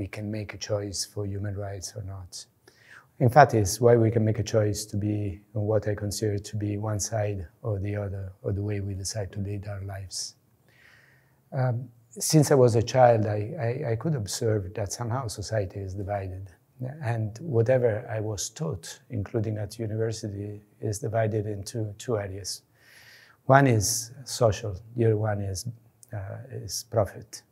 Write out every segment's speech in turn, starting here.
we can make a choice for human rights or not. In fact, it's why we can make a choice to be what I consider to be one side or the other, or the way we decide to lead our lives. Um, since I was a child, I, I, I could observe that somehow society is divided. And whatever I was taught, including at university, is divided into two areas. One is social, the other one is, uh, is profit.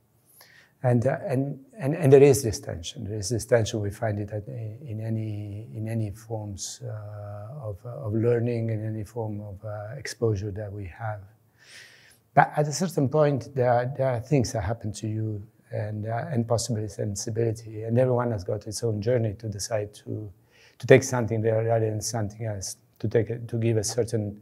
And, uh, and, and, and there is this tension. There is this tension. We find it in any, in any forms uh, of, of learning, in any form of uh, exposure that we have. But at a certain point, there are, there are things that happen to you and, uh, and possibly sensibility. And everyone has got its own journey to decide to, to take something there rather than something else, to, take it, to give a certain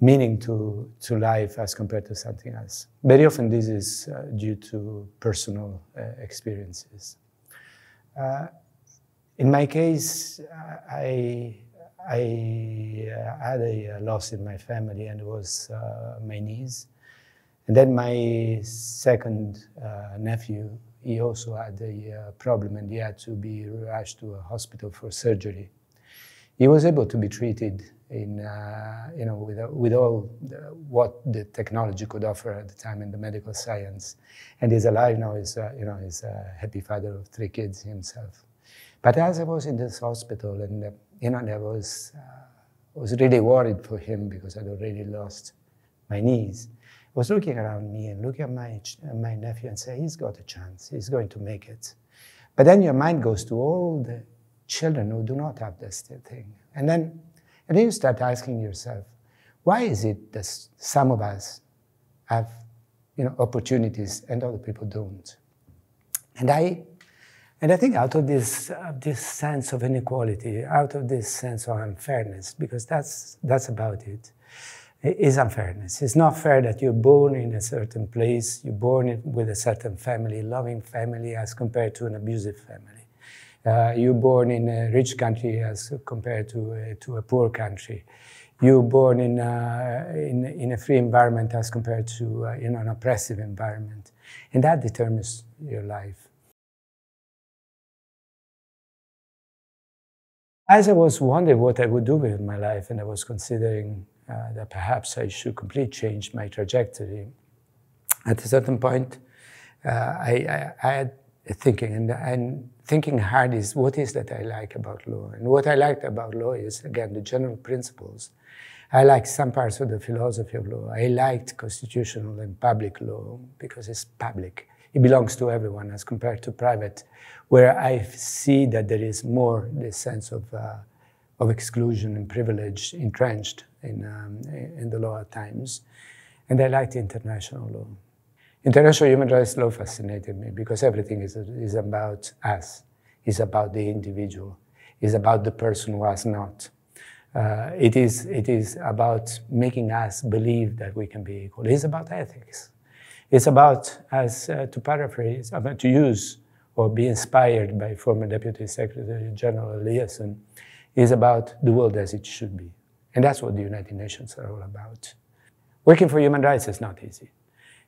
meaning to, to life as compared to something else. Very often this is uh, due to personal uh, experiences. Uh, in my case, I, I uh, had a loss in my family and it was uh, my niece. And then my second uh, nephew, he also had a problem and he had to be rushed to a hospital for surgery. He was able to be treated in, uh, you know, with, with all the, what the technology could offer at the time in the medical science. And he's alive now, he's, uh, you know, he's a happy father of three kids himself. But as I was in this hospital and, uh, you know, I was, uh, was really worried for him because I'd already lost my knees. I was looking around me and looking at my, my nephew and say, he's got a chance, he's going to make it. But then your mind goes to all the children who do not have this thing. And then and then you start asking yourself, why is it that some of us have you know, opportunities and other people don't? And I, and I think out of this, uh, this sense of inequality, out of this sense of unfairness, because that's, that's about it, it is unfairness. It's not fair that you're born in a certain place, you're born with a certain family, loving family, as compared to an abusive family. Uh, you're born in a rich country as compared to, uh, to a poor country. You're born in, uh, in, in, a free environment as compared to uh, in an oppressive environment. And that determines your life. As I was wondering what I would do with my life, and I was considering uh, that perhaps I should completely change my trajectory, at a certain point, uh, I, I, I, had thinking, and, and thinking hard is what is that I like about law? And what I liked about law is, again, the general principles. I liked some parts of the philosophy of law. I liked constitutional and public law because it's public. It belongs to everyone as compared to private, where I see that there is more this sense of, uh, of exclusion and privilege entrenched in, um, in the law at times. And I liked international law. International human rights law fascinated me because everything is, is about us, is about the individual, is about the person who has not. Uh, it, is, it is about making us believe that we can be equal. It's about ethics. It's about, as uh, to paraphrase, about to use or be inspired by former Deputy Secretary General Eliasson, is about the world as it should be. And that's what the United Nations are all about. Working for human rights is not easy.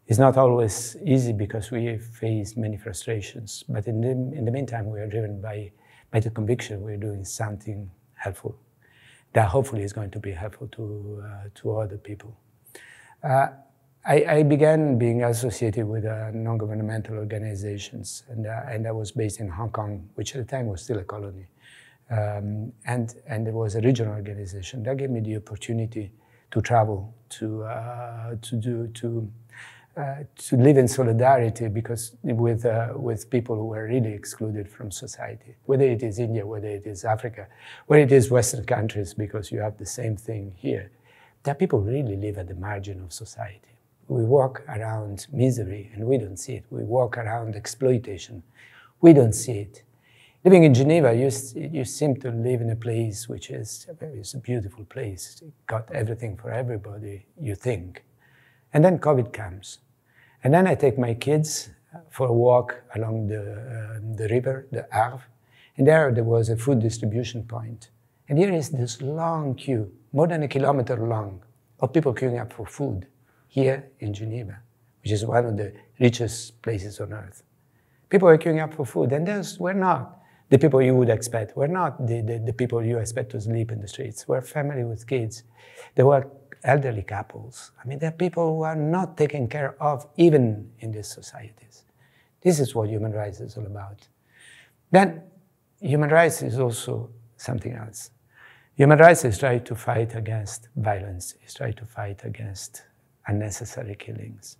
It's not always easy because we face many frustrations, but in the, in the meantime, we are driven by, by the conviction we're doing something helpful that hopefully is going to be helpful to, uh, to other people. Uh, I, I, began being associated with uh, non-governmental organizations, and, uh, and I was based in Hong Kong, which at the time was still a colony. Um, and, and it was a regional organization. That gave me the opportunity to travel, to, uh, to, do, to uh, to live in solidarity because with, uh, with people who are really excluded from society, whether it is India, whether it is Africa, whether it is Western countries, because you have the same thing here, that people really live at the margin of society. We walk around misery and we don't see it. We walk around exploitation. We don't see it. Living in Geneva, you, you seem to live in a place which is, is a beautiful place. got everything for everybody, you think. And then COVID comes. And then I take my kids for a walk along the, uh, the river, the Arve. And there, there was a food distribution point. And here is this long queue, more than a kilometer long, of people queuing up for food here in Geneva, which is one of the richest places on earth. People were queuing up for food, and those were not the people you would expect. Were not the, the, the people you expect to sleep in the streets. Were family with kids. There were elderly couples. I mean, there are people who are not taken care of even in these societies. This is what human rights is all about. Then, human rights is also something else. Human rights is trying to fight against violence, is trying to fight against unnecessary killings,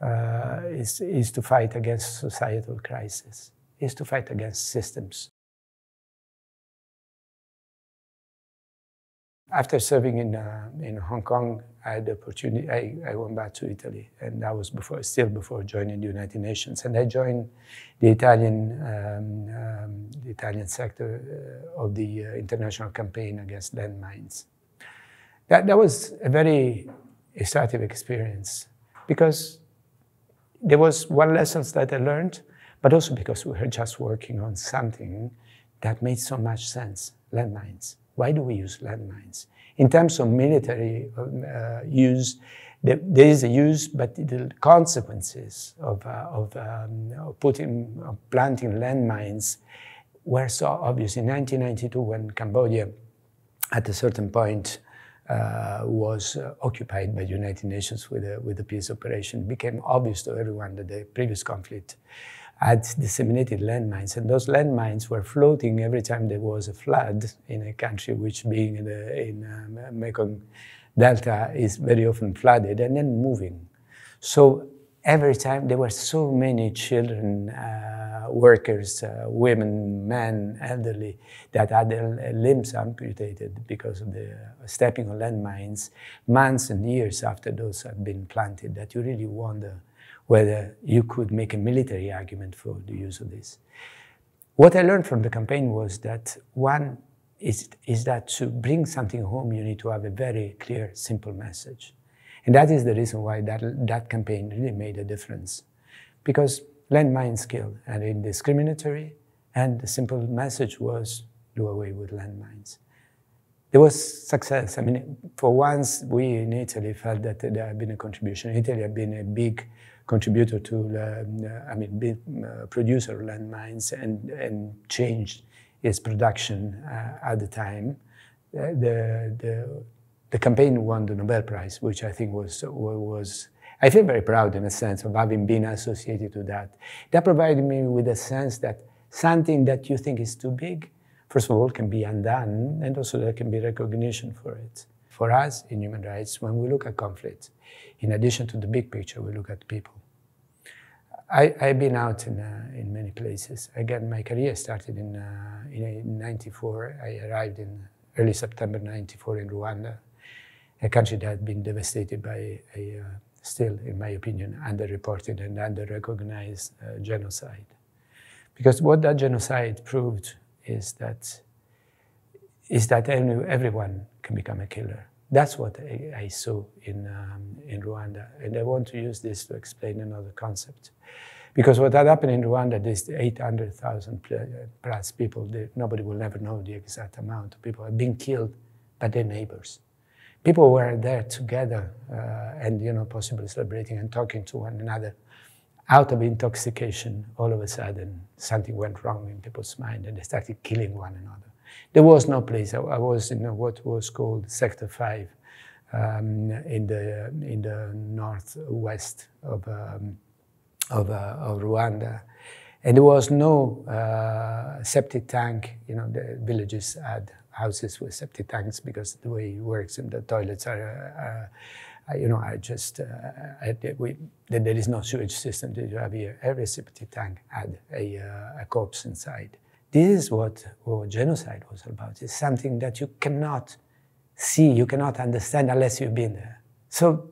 uh, is, is to fight against societal crisis, is to fight against systems. After serving in, uh, in Hong Kong, I had the opportunity, I, I went back to Italy, and that was before, still before joining the United Nations. And I joined the Italian, um, um, the Italian sector uh, of the uh, international campaign against landmines. That, that was a very illustrative experience because there was one lesson that I learned, but also because we were just working on something that made so much sense, landmines. Why do we use landmines? In terms of military uh, use, there is a use, but the consequences of, uh, of, um, putting, planting landmines were so obvious. In 1992, when Cambodia, at a certain point, uh, was uh, occupied by the United Nations with a, with a peace operation, it became obvious to everyone that the previous conflict had disseminated landmines, and those landmines were floating every time there was a flood in a country which, being in, the, in um, Mekong Delta, is very often flooded and then moving. So every time there were so many children, uh, workers, uh, women, men, elderly that had their limbs amputated because of the stepping on landmines months and years after those had been planted that you really wonder whether you could make a military argument for the use of this. What I learned from the campaign was that one is, is that to bring something home, you need to have a very clear, simple message. And that is the reason why that, that campaign really made a difference. Because landmines kill, and indiscriminatory, and the simple message was do away with landmines. There was success. I mean, for once, we in Italy felt that there had been a contribution. Italy had been a big contributor to, uh, I mean, uh, producer of landmines and, and changed its production uh, at the time. the, the, the campaign won the Nobel Prize, which I think was, was I feel very proud in a sense of having been associated to that. That provided me with a sense that something that you think is too big, first of all, can be undone, and also there can be recognition for it. For us in human rights, when we look at conflict, in addition to the big picture, we look at people. I, have been out in, uh, in many places. Again, my career started in, uh, in 94. I arrived in early September 94 in Rwanda, a country that had been devastated by a, uh, still, in my opinion, underreported and under-recognized uh, genocide. Because what that genocide proved is that, is that everyone can become a killer. That's what I, I saw in, um, in Rwanda. And I want to use this to explain another concept. Because what had happened in Rwanda, there's 800,000 plus people, nobody will ever know the exact amount of people have been killed by their neighbors. People were there together uh, and, you know, possibly celebrating and talking to one another. Out of intoxication, all of a sudden, something went wrong in people's mind and they started killing one another. There was no place. I, I was in what was called Sector 5 um, in, the, in the northwest of, um, of, uh, of, Rwanda. And there was no uh, septic tank. You know, the villages had houses with septic tanks because the way it works and the toilets are, uh, you know, are just, uh, we, there is no sewage system that you have here. Every septic tank had a, uh, a corpse inside. This is what, what genocide was about. It's something that you cannot see, you cannot understand unless you've been there. So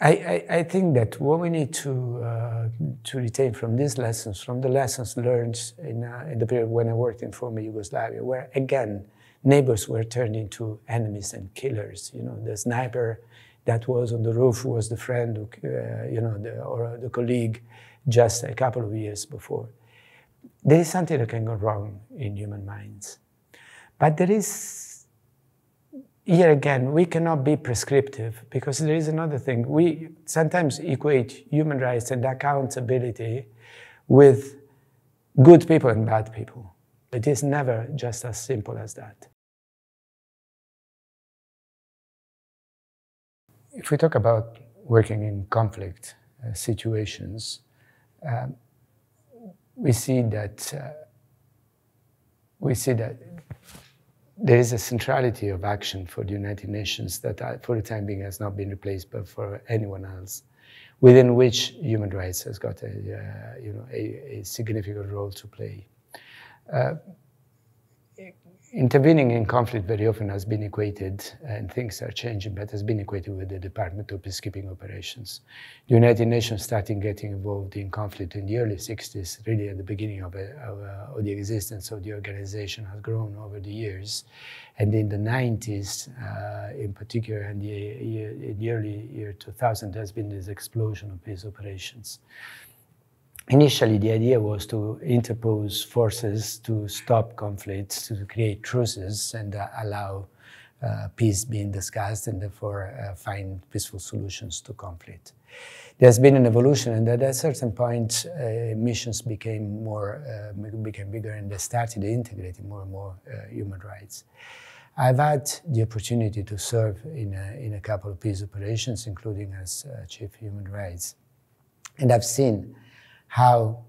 I, I, I think that what we need to, uh, to retain from these lessons, from the lessons learned in, uh, in the period when I worked in former Yugoslavia, where again, neighbors were turned into enemies and killers. You know, the sniper that was on the roof was the friend, uh, you know, the, or the colleague just a couple of years before there is something that can go wrong in human minds. But there is, here again, we cannot be prescriptive because there is another thing. We sometimes equate human rights and accountability with good people and bad people. It is never just as simple as that. If we talk about working in conflict uh, situations, um, we see that uh, we see that there is a centrality of action for the United Nations that, uh, for the time being, has not been replaced by for anyone else, within which human rights has got a, uh, you know, a, a, significant role to play. Uh, intervening in conflict very often has been equated, and things are changing, but has been equated with the Department of Peacekeeping Operations. The United Nations started getting involved in conflict in the early 60s, really at the beginning of, a, of, a, of the existence of the organization has grown over the years. And in the 90s, uh, in particular, in the, in the early year 2000, there's been this explosion of peace operations. Initially, the idea was to interpose forces to stop conflicts, to create truces and uh, allow uh, peace being discussed and therefore uh, find peaceful solutions to conflict. There's been an evolution, and at a certain point, uh, missions became more uh, became bigger, and they started integrating more and more uh, human rights. I've had the opportunity to serve in a, in a couple of peace operations, including as chief human rights, and I've seen how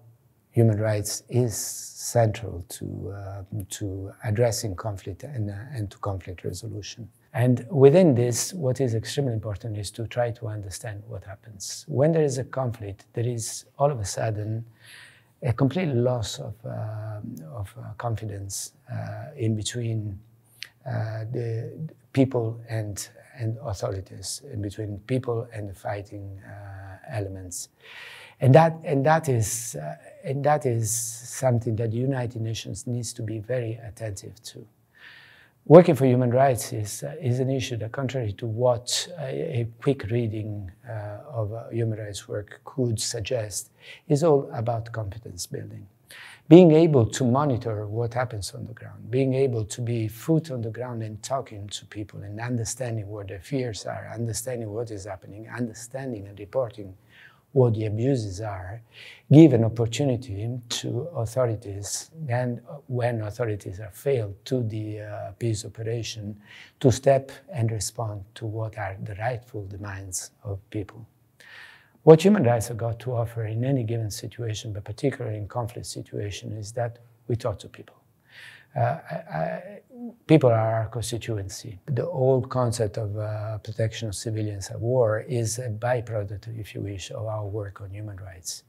human rights is central to, uh, to addressing conflict and, uh, and to conflict resolution. And within this, what is extremely important is to try to understand what happens. When there is a conflict, there is all of a sudden a complete loss of, uh, of uh, confidence uh, in between uh, the people and, and authorities, in between people and the fighting elements. And that, and that, is, uh, and that is something that the United Nations needs to be very attentive to. Working for human rights is, uh, is an issue that, contrary to what a, a quick reading uh, of uh, human rights work could suggest, is all about confidence building. Being able to monitor what happens on the ground, being able to be foot on the ground and talking to people and understanding what their fears are, understanding what is happening, understanding and reporting what the abuses are, give an opportunity to authorities, and when authorities have failed to the uh, peace operation, to step and respond to what are the rightful demands of people. What human rights have got to offer in any given situation, but particularly in conflict situation, is that we talk to people. Uh, I, people are our constituency. The old concept of uh, protection of civilians at war is a byproduct, if you wish, of our work on human rights.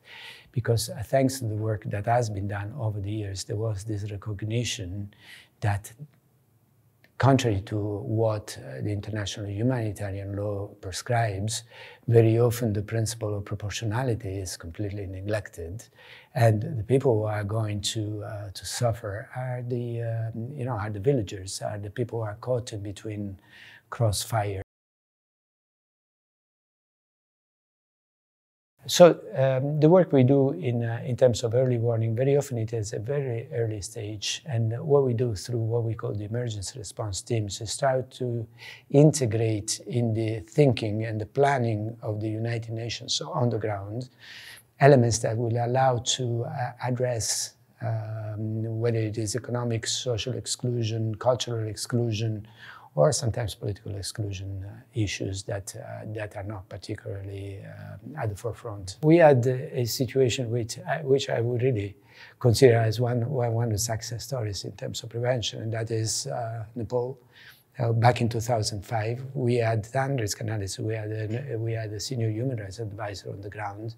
Because uh, thanks to the work that has been done over the years, there was this recognition that contrary to what uh, the international humanitarian law prescribes, very often the principle of proportionality is completely neglected. And the people who are going to, uh, to suffer are the, uh, you know, are the villagers, are the people who are caught in between crossfire. So um, the work we do in, uh, in terms of early warning, very often it is a very early stage. And what we do through what we call the emergency response teams is try to integrate in the thinking and the planning of the United Nations so on the ground elements that will allow to uh, address um, whether it is economic, social exclusion, cultural exclusion, or sometimes political exclusion uh, issues that, uh, that are not particularly uh, at the forefront. We had a situation which, which I would really consider as one, one of the success stories in terms of prevention, and that is Nepal. Uh, back in 2005, we had done risk analysis. We had a, we had a senior human rights advisor on the ground,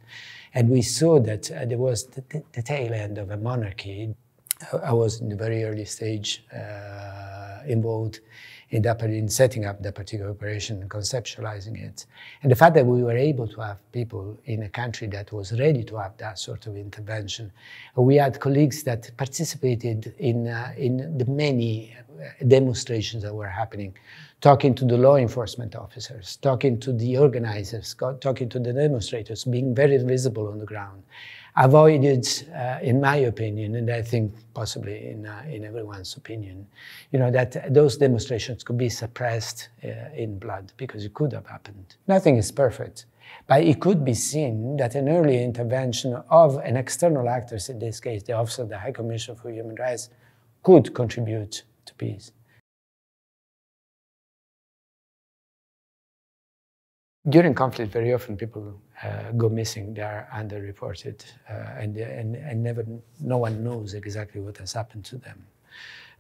and we saw that uh, there was the, the, tail end of a monarchy. I was in the very early stage uh, involved in, that, in setting up that particular operation and conceptualizing it. And the fact that we were able to have people in a country that was ready to have that sort of intervention. We had colleagues that participated in, uh, in the many uh, demonstrations that were happening, talking to the law enforcement officers, talking to the organizers, talking to the demonstrators, being very visible on the ground avoided, uh, in my opinion, and I think possibly in, uh, in everyone's opinion, you know, that those demonstrations could be suppressed uh, in blood because it could have happened. Nothing is perfect. But it could be seen that an early intervention of an external actor, in this case, the Office of the High Commissioner for Human Rights, could contribute to peace. During conflict, very often people uh, go missing. They are underreported, uh, and, and, and never, no one knows exactly what has happened to them.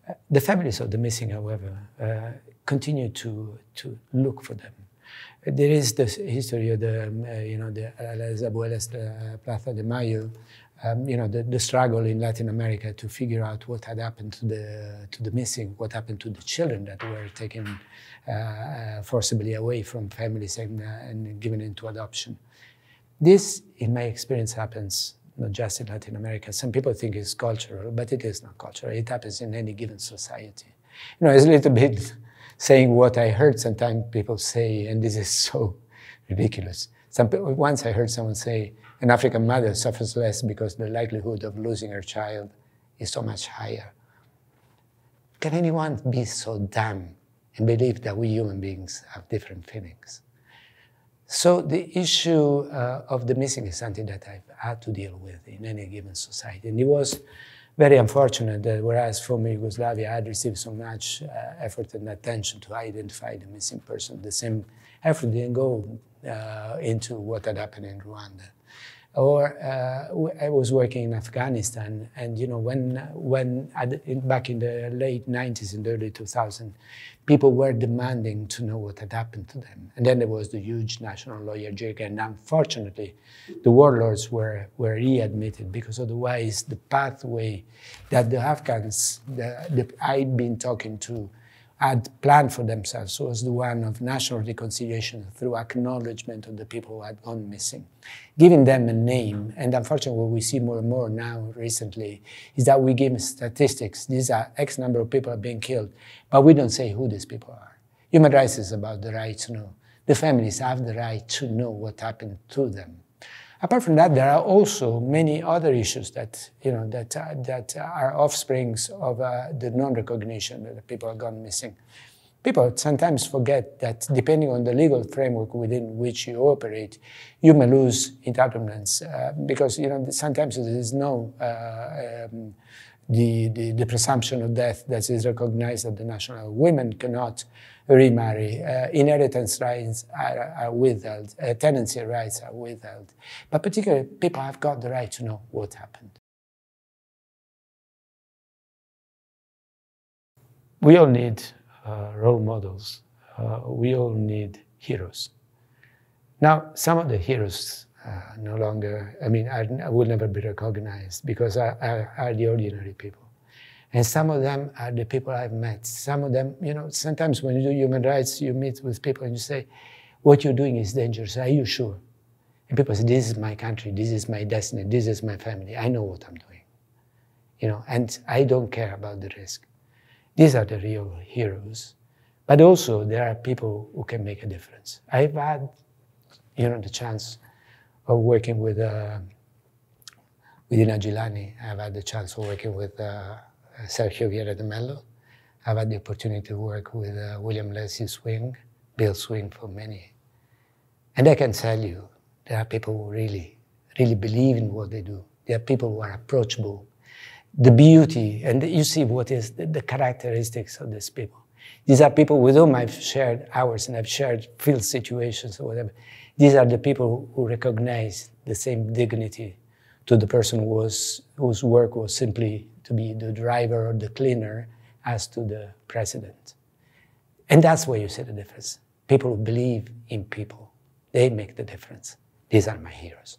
Uh, the families of the missing, however, uh, continue to, to look for them. There is this history of the, um, uh, you know, the Las Abuelas de Plaza de Mayo, um, you know, the, the, struggle in Latin America to figure out what had happened to the, to the missing, what happened to the children that were taken uh, uh, forcibly away from families and, uh, and given into adoption. This, in my experience, happens not just in Latin America. Some people think it's cultural, but it is not cultural. It happens in any given society. You know, it's a little bit saying what I heard sometimes people say, and this is so ridiculous. Some, once I heard someone say, an African mother suffers less because the likelihood of losing her child is so much higher. Can anyone be so dumb and believe that we human beings have different feelings? So the issue uh, of the missing is something that I've had to deal with in any given society. And it was very unfortunate that whereas former Yugoslavia I had received so much uh, effort and attention to identify the missing person, the same effort didn't go uh, into what had happened in Rwanda. Or uh, I was working in Afghanistan, and you know when when in, back in the late 90s and early 2000s, people were demanding to know what had happened to them. And then there was the huge national Loya Jirga, and unfortunately, the warlords were were readmitted because otherwise the pathway that the Afghans that I'd been talking to had planned for themselves was the one of national reconciliation through acknowledgement of the people who had gone missing, giving them a name. And unfortunately, what we see more and more now recently is that we give statistics. These are X number of people are being killed, but we don't say who these people are. Human rights is about the right to know. The families have the right to know what happened to them. Apart from that, there are also many other issues that, you know, that, uh, that are offsprings of uh, the non-recognition that people have gone missing. People sometimes forget that depending on the legal framework within which you operate, you may lose entitlements uh, because, you know, sometimes there is no uh, um, the, the, the, presumption of death that is recognized at the national. Women cannot remarry. Uh, inheritance rights are, are withheld. Uh, tenancy rights are withheld. But particularly, people have got the right to know what happened. We all need uh, role models. Uh, we all need heroes. Now, some of the heroes uh, no longer, I mean, I, I, will never be recognized because I, I, are the ordinary people. And some of them are the people I've met. Some of them, you know, sometimes when you do human rights, you meet with people and you say, what you're doing is dangerous. Are you sure? And people say, this is my country, this is my destiny, this is my family. I know what I'm doing. You know, and I don't care about the risk. These are the real heroes. But also there are people who can make a difference. I've had, you know, the chance of working with, uh, with Jilani. I've had the chance of working with uh, Sergio Vieira de Mello. I've had the opportunity to work with uh, William Leslie Swing, Bill Swing for many. And I can tell you, there are people who really, really believe in what they do. There are people who are approachable. The beauty, and you see what is the, the characteristics of these people. These are people with whom I've shared hours and I've shared field situations or whatever. These are the people who recognize the same dignity to the person who was, whose work was simply to be the driver or the cleaner as to the president. And that's where you see the difference. People who believe in people, they make the difference. These are my heroes.